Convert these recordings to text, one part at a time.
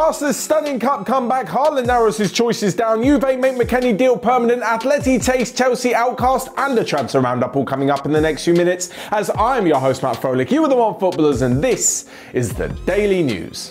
Barca's stunning cup comeback, Haaland narrows his choices down, Juve make McKennie deal permanent, Atleti takes Chelsea outcast, and a transfer roundup all coming up in the next few minutes. As I am your host Matt Frohlich, you are the One Footballers, and this is the Daily News.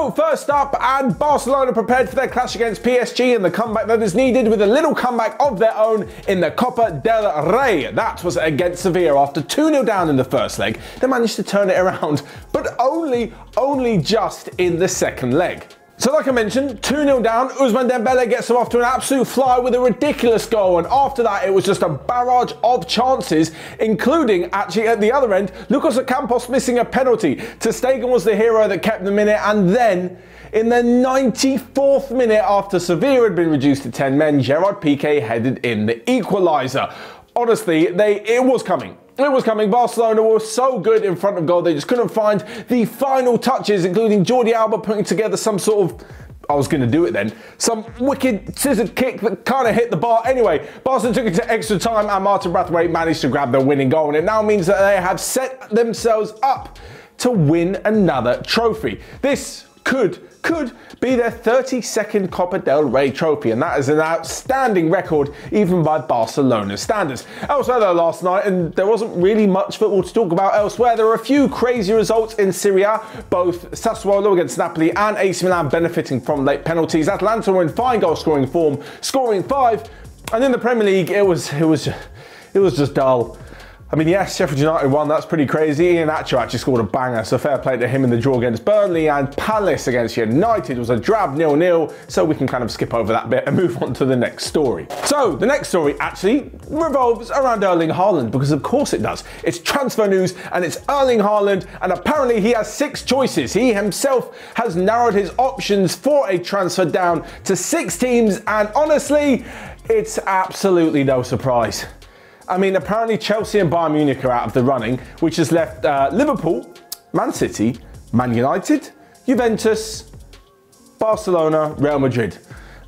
So first up, and Barcelona prepared for their clash against PSG and the comeback that is needed with a little comeback of their own in the Copa del Rey. That was against Sevilla after 2-0 down in the first leg. They managed to turn it around, but only, only just in the second leg. So like I mentioned, 2-0 down, Ousmane Dembele gets them off to an absolute fly with a ridiculous goal and after that it was just a barrage of chances, including actually at the other end, Lucas Ocampos missing a penalty. Ter Stegen was the hero that kept them in it and then in the 94th minute after Sevilla had been reduced to 10 men, Gerard Piqué headed in the equaliser. Honestly, they it was coming. It was coming. Barcelona were so good in front of goal, they just couldn't find the final touches, including Jordi Alba putting together some sort of I was going to do it then. Some wicked scissor kick that kind of hit the bar. Anyway, Barcelona took it to extra time and Martin Braithwaite managed to grab the winning goal. And it now means that they have set themselves up to win another trophy. This could could be their 32nd Copa del Rey trophy, and that is an outstanding record even by Barcelona standards. Elsewhere though last night, and there wasn't really much football to talk about elsewhere, there were a few crazy results in Serie A, both Sassuolo against Napoli and AC Milan benefiting from late penalties. Atalanta were in fine goal scoring form, scoring five, and in the Premier League it was it was it was just dull. I mean, yes, Sheffield United won, that's pretty crazy. Ian Iheanacho actually scored a banger, so fair play to him in the draw against Burnley, and Palace against United was a drab nil-nil, so we can kind of skip over that bit and move on to the next story. So, the next story actually revolves around Erling Haaland, because of course it does. It's transfer news, and it's Erling Haaland, and apparently he has six choices. He himself has narrowed his options for a transfer down to six teams, and honestly, it's absolutely no surprise. I mean, apparently Chelsea and Bayern Munich are out of the running, which has left uh, Liverpool, Man City, Man United, Juventus, Barcelona, Real Madrid.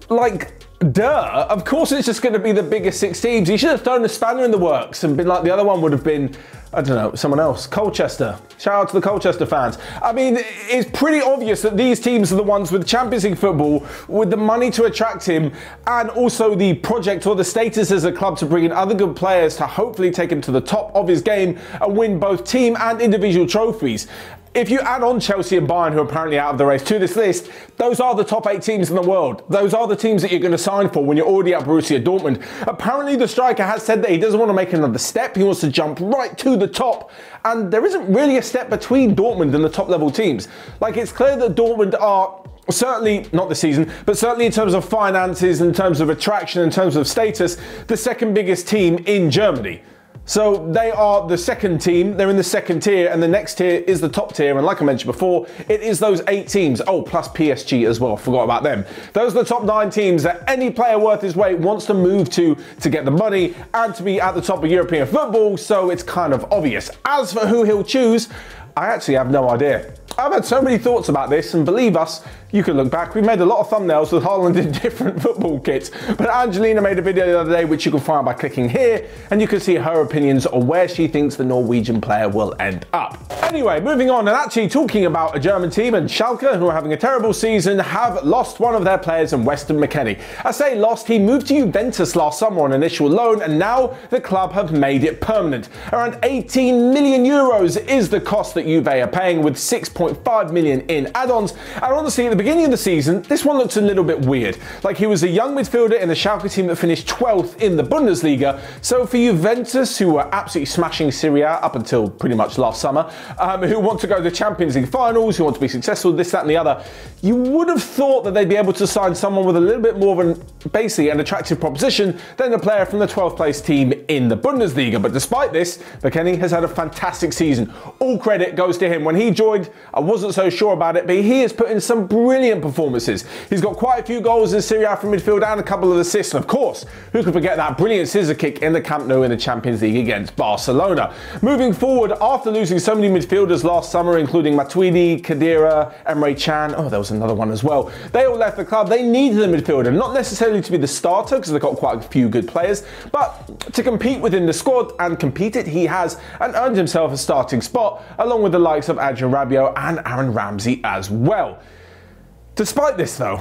Like, duh, of course it's just going to be the biggest six teams. He should have thrown the spanner in the works and been like the other one would have been I don't know, someone else. Colchester. Shout out to the Colchester fans. I mean, it's pretty obvious that these teams are the ones with Champions League football, with the money to attract him, and also the project or the status as a club to bring in other good players to hopefully take him to the top of his game and win both team and individual trophies. If you add on Chelsea and Bayern, who are apparently out of the race, to this list, those are the top eight teams in the world. Those are the teams that you're going to sign for when you're already at Borussia Dortmund. Apparently, the striker has said that he doesn't want to make another step. He wants to jump right to the top. And there isn't really a step between Dortmund and the top level teams. Like, it's clear that Dortmund are certainly not this season, but certainly in terms of finances, in terms of attraction, in terms of status, the second biggest team in Germany. So they are the second team, they're in the second tier, and the next tier is the top tier. And like I mentioned before, it is those eight teams. Oh, plus PSG as well, forgot about them. Those are the top nine teams that any player worth his weight wants to move to to get the money and to be at the top of European football, so it's kind of obvious. As for who he'll choose, I actually have no idea. I've had so many thoughts about this, and believe us, you can look back. We've made a lot of thumbnails with Haaland in different football kits, but Angelina made a video the other day, which you can find by clicking here, and you can see her opinions on where she thinks the Norwegian player will end up. Anyway, moving on, and actually talking about a German team and Schalke, who are having a terrible season, have lost one of their players in Weston McKennie. I say lost, he moved to Juventus last summer on initial loan, and now the club have made it permanent. Around 18 million euros is the cost that Juve are paying, with 6.5 million in add-ons, and honestly, the beginning of the season, this one looks a little bit weird. Like he was a young midfielder in the Schalke team that finished 12th in the Bundesliga. So for Juventus, who were absolutely smashing Serie A up until pretty much last summer, um, who want to go to the Champions League finals, who want to be successful, this, that, and the other, you would have thought that they'd be able to sign someone with a little bit more of an basically an attractive proposition than a player from the 12th place team in the Bundesliga. But despite this, McKennie has had a fantastic season. All credit goes to him. When he joined, I wasn't so sure about it, but he has put in some brilliant brilliant performances. He's got quite a few goals in Serie A from midfield and a couple of assists. And of course, who could forget that brilliant scissor kick in the Camp Nou in the Champions League against Barcelona. Moving forward, after losing so many midfielders last summer, including Matuidi, Khedira, Emre Can, oh, there was another one as well, they all left the club. They needed a midfielder, not necessarily to be the starter, because they've got quite a few good players, but to compete within the squad and compete it he has and earned himself a starting spot, along with the likes of Adrien Rabiot and Aaron Ramsey as well. Despite this, though,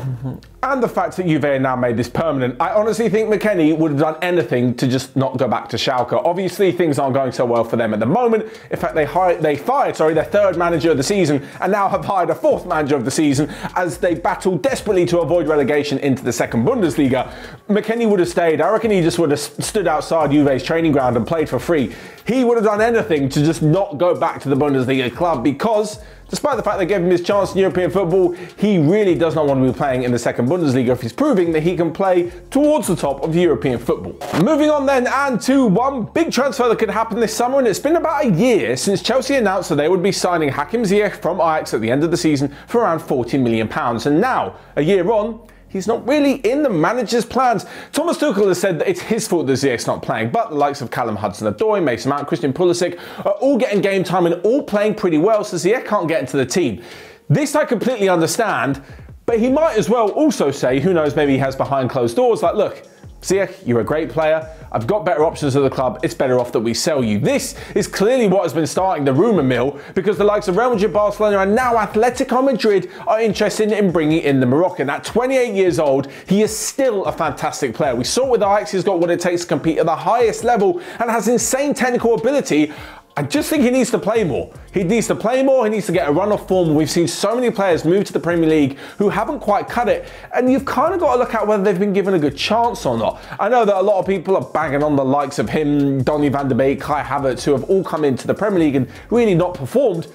and the fact that Juve now made this permanent, I honestly think McKennie would have done anything to just not go back to Schalke. Obviously, things aren't going so well for them at the moment. In fact, they hired, they fired, sorry, their third manager of the season, and now have hired a fourth manager of the season as they battle desperately to avoid relegation into the second Bundesliga. McKennie would have stayed. I reckon he just would have stood outside Juve's training ground and played for free. He would have done anything to just not go back to the Bundesliga club because Despite the fact they gave him his chance in European football, he really does not want to be playing in the second Bundesliga if he's proving that he can play towards the top of European football. Moving on then, and to one big transfer that could happen this summer, and it's been about a year since Chelsea announced that they would be signing Hakim Ziyech from Ajax at the end of the season for around 40 million pounds. And now, a year on, he's not really in the manager's plans. Thomas Tuchel has said that it's his fault that Ziyech's not playing, but the likes of Callum Hudson-Odoi, Mason Mount, Christian Pulisic are all getting game time and all playing pretty well, so Ziyech can't get into the team. This I completely understand, but he might as well also say, who knows, maybe he has behind closed doors, like, look, Ziyech, you're a great player. I've got better options at the club. It's better off that we sell you. This is clearly what has been starting the rumour mill because the likes of Real Madrid, Barcelona, and now Atletico Madrid are interested in bringing in the Moroccan. At 28 years old, he is still a fantastic player. We saw with Ajax, he's got what it takes to compete at the highest level and has insane technical ability. I just think he needs to play more. He needs to play more, he needs to get a run of form. We've seen so many players move to the Premier League who haven't quite cut it, and you've kind of got to look at whether they've been given a good chance or not. I know that a lot of people are banging on the likes of him, Donny van der Beek, Kai Havertz, who have all come into the Premier League and really not performed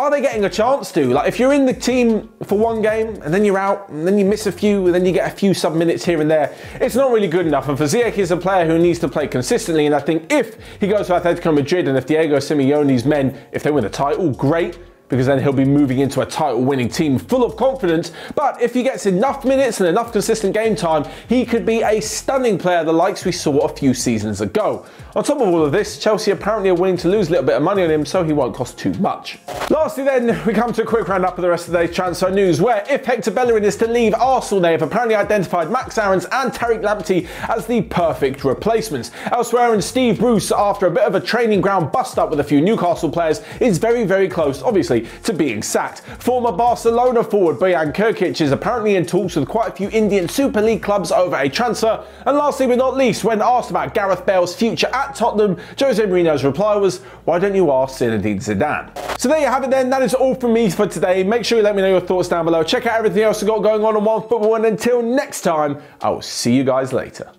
are they getting a chance to? Like, if you're in the team for one game and then you're out and then you miss a few and then you get a few sub minutes here and there, it's not really good enough. And for Ziyech is a player who needs to play consistently. And I think if he goes to Atletico Madrid and if Diego Simeone's men, if they win the title, great because then he'll be moving into a title winning team full of confidence. But if he gets enough minutes and enough consistent game time, he could be a stunning player, the likes we saw a few seasons ago. On top of all of this, Chelsea apparently are willing to lose a little bit of money on him, so he won't cost too much. Lastly, then, we come to a quick roundup of the rest of today's transfer news, where if Hector Bellerin is to leave Arsenal, they have apparently identified Max Aarons and Tariq Lamptey as the perfect replacements. Elsewhere, and Steve Bruce, after a bit of a training ground bust up with a few Newcastle players, is very, very close, obviously, to being sacked. Former Barcelona forward Bojan Krkic is apparently in talks with quite a few Indian Super League clubs over a transfer. And lastly but not least, when asked about Gareth Bale's future at Tottenham, Jose Mourinho's reply was, why don't you ask Zinedine Zidane? So there you have it then, that is all from me for today. Make sure you let me know your thoughts down below. Check out everything else I've got going on in One Football and until next time, I will see you guys later.